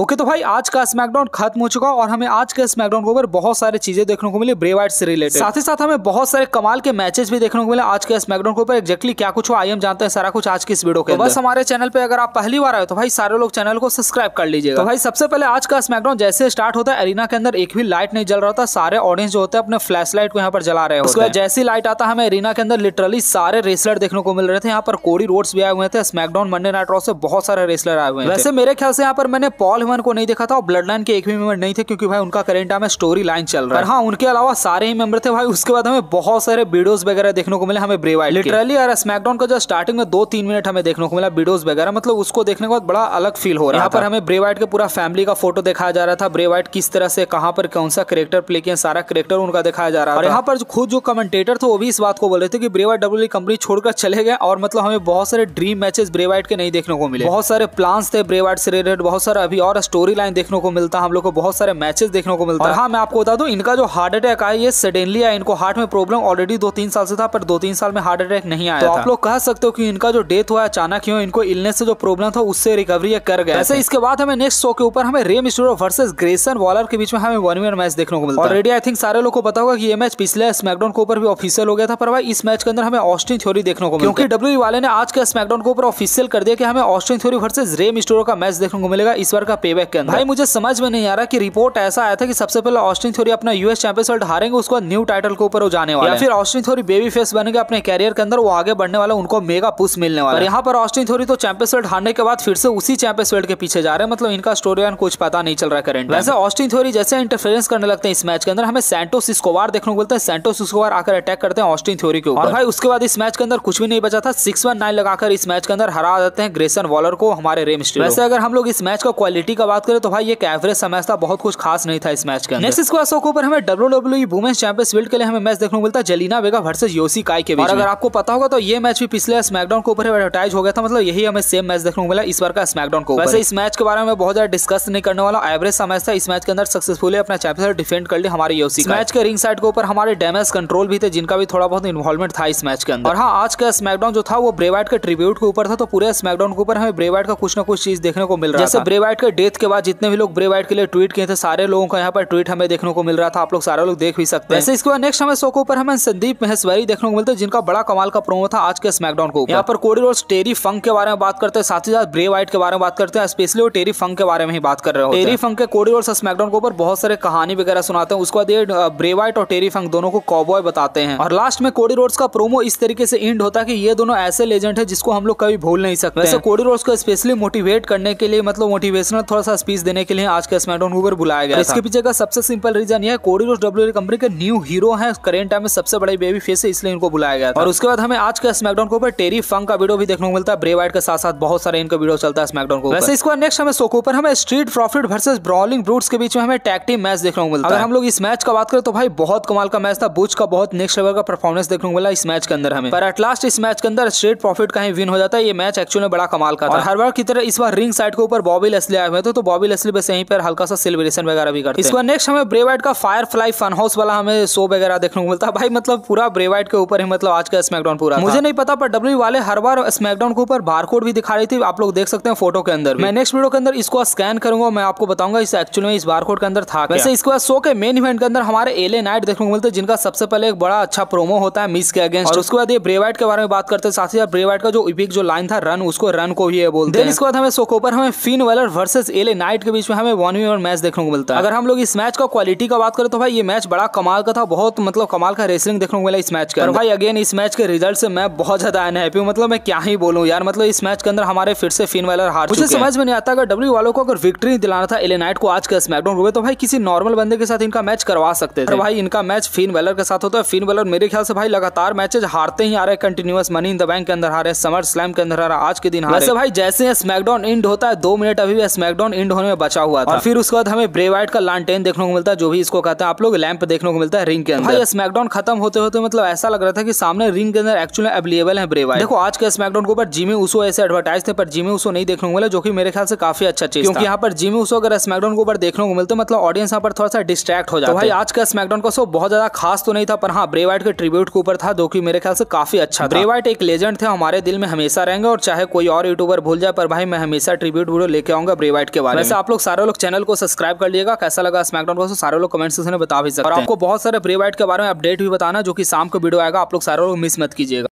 Okay तो भाई आज का स्मैकडाउन खत्म हो चुका और हमें आज के स्मैकडाउन के ऊपर बहुत सारी चीज़ें देखने को मिली ब्रेवाइट से रिलेटेड साथ ही साथ हमें बहुत सारे कमाल के मैचेस भी देखने को मिले आज के स्मैकडाउन के ऊपर। एक्जेक्टली क्या कुछ हुआ आई हम जानते हैं सारा कुछ आज की इस वीडियो के तो बस हमारे चैनल पे अगर आप पहली बार आए तो भाई सारे लोग चैनल को सब्सक्राइब कर लीजिए तो भाई सबसे पहले आज का स्मैकडाउन जैसे स्टार्ट होता है अरीना के अंदर एक भी लाइट नहीं जल रहा था सारे ऑडियंस जो होते हैं अपने फ्लैश लाइट को यहाँ पर जला रहे हैं उसके बाद जैसी लाइट आता है हमें अरीना के अंदर लिटरली सारे रेसलर देखने को मिल रहे थे। यहाँ पर कोडी रोड्स भी आए हुए थे स्मैकडाउन मंडे नाइट से बहुत सारे रेसलर आए हुए वैसे मेरे ख्याल से यहाँ पर मैंने पॉल ह्यूमन को नहीं देखा था और ब्लड लाइन के एक भी मेंबर नहीं थे क्योंकि भाई उनका करेंट में स्टोरी लाइन चल रहा है। हाँ उनके अलावा सारे ही मेंबर थे भाई। उसके बाद हमें बहुत सारे वीडियोस वगैरह देखने को मिले हमें ब्रेवाइट लिटरली यार स्मैकडाउन का जो स्टार्टिंग में दो तीन मिनट हमें देखने को मिला वीडियोस वगैरह। मतलब उसको देखने के बाद बड़ा अलग फील हो रहा है पर हमें ब्रेवाइट के पूरा फैमिली का फ़ोटो दिखाया जा रहा था। ब्रेवाइट किस तरह से कहाँ पर कौन सा करेक्टर प्ले किया सारा करेक्टर उनका दिखाया जा रहा है यहाँ पर खुद जो कमेंटेटर थे वो भी इस बात को बोल रहे थे कि ब्रेवाइट डब्ल्यू कंपनी छोड़कर चले गए और मतलब हमें बहुत सारे ड्रीम मैचेस ब्रेवाइट के नहीं देखने को मिले। बहुत सारे प्लान्स थे ब्रेवाइट से रिलेटेड बहुत सारा अभी और स्टोरी लाइन देखने को मिलता हम लोग को बहुत सारे मैचेस देखने को मिलता है। हाँ मैं आपको बता दूँ इनका जो हार्ट अटैक आया ये सडनली आया इनको हार्ट में प्रॉब्लम ऑलरेडी दो तीन साल से था पर दो तीन साल में हार्ट अटैक नहीं आया तो आप लोग कह सकते हो कि इनका जो डेथ हुआ अचानक ही इनको इलनेस से जो प्रॉब्लम था उससे रिकवरी कर गया ऐसे इसके बाद हमें नेक्स्ट शो के ऊपर हमें Rey Mysterio versus Grayson Waller के बीच में हमें वन वन मैच देखने को मिलता है। ऑलरेडी आई थिंक सारे लोग को पता होगा कि ये मैच पिछले स्मैकडाउन के ऊपर भी ऑफिशियल हो गया था पर भाई इस मैच के अंदर हमें ऑस्टिन थ्योरी देखने को क्योंकि डब्ल्यू e वाले ने आज के स्मैकडाउन के ऊपर ऑफिशियल कर दिया कि हमें Austin Theory versus Rey Mysterio का मैच देखने को मिलेगा इस बार का पेबैक के अंदर। भाई मुझे समझ में नहीं आ रहा कि रिपोर्ट ऐसा आया था कि सबसे पहले ऑस्टिन थ्योरी अपना यूएस चैंपियन हारेंगे उसके बाद न्यू टाइटल के ऊपर वो जाने वाला फिर ऑस्टिन थ्योरी बेबी फेस बनेंगे अपने कैरियर के अंदर वो आगे बढ़ने वाला उनको मेगा पुश मिलने वाला यहाँ पर ऑस्टिन थ्योरी तो चैंपियन हारने के बाद फिर से उसी चैंपियन के पीछे जा रहे हैं मतलब इनका स्टोरी लाइन कुछ पता नहीं चल रहा है करंट वैसे ऑस्टिन थ्योरी जैसे इंटरफेरेंस करने लगते हैं इस मैच के अंदर हमें सेंटोस सिस्कोवार देखने को मिलता है। सेंटोस सिस्कोवार आकर अटैक करते हैं ऑस्टिन थ्योरी के ऊपर। भाई उसके बाद इस मैच के अंदर कुछ भी नहीं बचा था। सिक्स वन नाइन लगाकर इस मैच के अंदर हरा देते हैं ग्रेसन वॉलर को हमारे रेम वैसे अगर हम लोग इस मैच का क्वालिटी का बात करें तो भाई एक एवरेज मैच था बहुत कुछ खास नहीं था इस मैच के नेक्स्ट इसको के ऊपर हमें W W women's champions world के लिए हमें मैच देखने को मिलता है जलीना वेगा वर्सेस योसी काय के बीच और अगर आपको पता होगा तो ये मैच भी पिछले स्मैकडाउन के ऊपर एडवर्टाइज हो गया था मतलब यही हमें सेम मैच देखने को मिला इस बार का स्मैकडाउन को वैसे इस मैच के बारे में बहुत ज़्यादा डिस्कस नहीं करने वाला एवरेज सा मैच था इस मैच के अंदर सक्सेसफुली अपना चैंपियन डिफेंड कर लिया हमारे योसी मैच के रिंग साइड के ऊपर हमारे डैमेज कंट्रोल भी थे जिनका भी थोड़ा बहुत इन्वॉल्वमेंट था इस मैच के अंदर। और हाँ आज का स्मैकडाउन जो था वो ब्रेवाइट के ट्रिब्यूट के ऊपर था तो पूरे स्मैकडाउन के ऊपर हमें ब्रेवाइट का कुछ ना कुछ चीज़ देखने को मिल रहा है जैसे ब्रेवाइट के डेथ के बाद जितने भी लोग ब्रे वाइट के लिए ट्वीट किए थे सारे लोगों का यहाँ पर ट्वीट हमें देखने को मिल रहा था। आप लोग सारे लोग देख भी सकते हैं। इसके बाद नेक्स्ट हमें शो के ऊपर हमें संदीप महेश्वरी देखने को मिलते हैं जिनका बड़ा कमाल का प्रोमो था आज के स्मैकडाउन को यहाँ पर कोडी रोड टेरी फंक के बारे में बात करते हैं साथ ही साथ ब्रे वाइट के बारे में बात करते हैं स्पेशली वो टेरी फंक के बारे में ही बात कर रहे हो। टेरी फंक के कोडी रोड स्मैकडाउन के ऊपर बहुत सारे कहानी वगैरह सुनाते हैं उसके बाद ये ब्रे वाइट और टेरी फंक दोनों को कॉबॉय बताते हैं। और लास्ट में कोडी रोड्स का प्रोमो इस तरीके से इंड होता है कि ये दोनों ऐसे लेजेंड है जिसको हम लोग कभी भूल नहीं सकते वैसे कोडी रोड्स को स्पेशली मोटिवेट करने के लिए मतलब मोटिवेशनल थोड़ा सा स्पीच देने के लिए आज के स्मैकडाउन ऊपर बुलाया गया इसके पीछे का सबसे सिंपल रीजन ये है डब्ल्यू कंपनी के न्यू हीरो है करेंट टाइम में सबसे बड़े बेबी फेस है इसलिए इनको बुलाया गया और उसके बाद हमें आज के स्मैकडाउन के ऊपर टेरी फंक का वीडियो भी देखने को मिलता है। ब्रे वाइट के साथ साथ बहुत सारे इनका वीडियो चलता है स्मैकडाउन को वैसे इसको नेक्स्ट हमें सोको ऊपर हमें Street Profits versus Brawling Brutes के बीच में हमें टैग टीम मैच देखने को मिलता है। अगर हम लोग इस मैच का बात करें तो भाई बहुत कमाल का मैच था। बुच का बहुत नेक्स्ट लेवल का परफॉर्मेंस देखने को मिला इस मैच के अंदर हमें। पर एट लास्ट इस मैच के अंदर स्ट्रीट प्रॉफिट का ही विन हो जाता है ये मैच एक्चुअली बड़ा कमाल का था। और हर बार की तरह इस बार रिंग साइड के ऊपर बॉबी लेसली आए हुए थे तो बॉबी लेसली बस यहीं पर हल्का सा सेलिब्रेशन वगैरह भी करते इसके नेक्स्ट हमें ब्रेवाइट का फायर फ्लाई फन हाउस वाला हमें शो वगैरह देखने को मिलता है। भाई मतलब पूरा ब्रेवाइट के ऊपर ही मतलब आज का स्मैकडाउन पूरा मुझे नहीं पता पर डब्ल्यू वाले हर बार स्मैकडाउन के ऊपर बारकोड भी दिखा रही थी। आप लोग देख सकते हैं फ़ोटो के अंदर मैं नेक्स्ट वीडियो के अंदर इसको स्कैन करूँगा मैं आपको बताऊँगा इस एक्चुअली में इस बारकोड के अंदर था वैसे इसके बाद शो के मेन इवेंट के अंदर हमारे एले नाइट देखने को मिलते हैं जिनका सबसे पहले एक बड़ा अच्छा प्रोमो होता है मिस के अगेंस्ट और उसके बाद ये ब्रेवाइट के बारे में बात करते हैं साथ ही ब्रेवाइट का जो इपिक जो लाइन था रन उसको रन को ही बोलते हैं। इसके बाद हमें शो के ऊपर हमें Finn Balor versus LA Knight के बीच में हमें वन वी मैच देखने को मिलता है। अगर हम लोग इस मैच का क्वालिटी का बात करें तो भाई ये मैच बड़ा कमाल का था बहुत मतलब कमाल का रेसलिंग देखने को मिला इस मैच का भाई अगेन इस मैच के रिज़ल्ट से मैं बहुत ज़्यादा अनहैप्पी हूँ मतलब मैं क्या ही बोलूँ यार मतलब इस मैच के अंदर हमारे फिर से फिन वालर हार मुझे समझ में नहीं आता अगर डब्ल्यू वालों को अगर विक्ट्री दिलाना था एलेनाइट को आज का स्मैकडाउन हुए तो भाई किसी नॉर्मल बंदे के साथ इनका मैच करवा सकते थे। भाई इनका मैच फिन वेलर के साथ होता है। फिन वेलर मेरे ख्याल से भाई लगातार मैचेज हारते ही आ रहे continuous money in the bank के अंदर हारे समर स्लैम के अंदर हारा आज के दिन वैसे भाई जैसे स्मैकडाउन इंड होता है दो मिनट अभी भी स्मैकडाउन इंड होने में बचा हुआ था। और फिर उसके बाद हमें ब्रेवाइट का लांटेन देखने को मिलता है जो भी इसको कहते हैं आप लोग लैंप देखने को मिलता है रिंग के अंदर। स्मैकडाउन खत्म होते होते मतलब ऐसा लग रहा था कि सामने रिंग के अंदर एक्चुअली अवेलेबल है ब्रेवाइट देखो आज के स्मैकडाउन के ऊपर जिमी उसो ऐसे एडवर्टाइज थे पर जिमी उसो नहीं देखने को मिला जो कि मेरे ख्याल से काफ़ी अच्छा चीज़ क्योंकि यहाँ पर जिमी उसो अगर स्मैकडाउन के ऊपर देखने को मिलते मतलब ऑडियंस यहाँ पर थोड़ा सा डिस्ट्रैक्ट हो जाता। तो भाई आज का स्मैकडाउन का शो बहुत ज़्यादा खास तो नहीं था पर हाँ ब्रेवाइट के ट्रिब्यूट के ऊपर था जो की मेरे ख्याल से काफ़ी अच्छा ब्रेवाइट एक लेजेंड थे हमारे दिल में हमेशा रहेंगे और चाहे कोई और यूट्यूबर भूल जाए पर भाई मैं हमेशा ट्रिब्यूट वीडियो लेके आऊँगा ब्रेवाइट वाइट के बारे में। वैसे आप लोग सारे लोग चैनल को सब्सक्राइब कर लिएगा। कैसा लगा स्मैकडाउन को? सारे लोग कमेंट सेक्शन में बता भी सकते हैं। और आपको बहुत सारे ब्रे वाइट के बारे में अपडेट भी बताना जो कि शाम को वीडियो आएगा। आप लोग सारे लोग मिस मत कीजिएगा।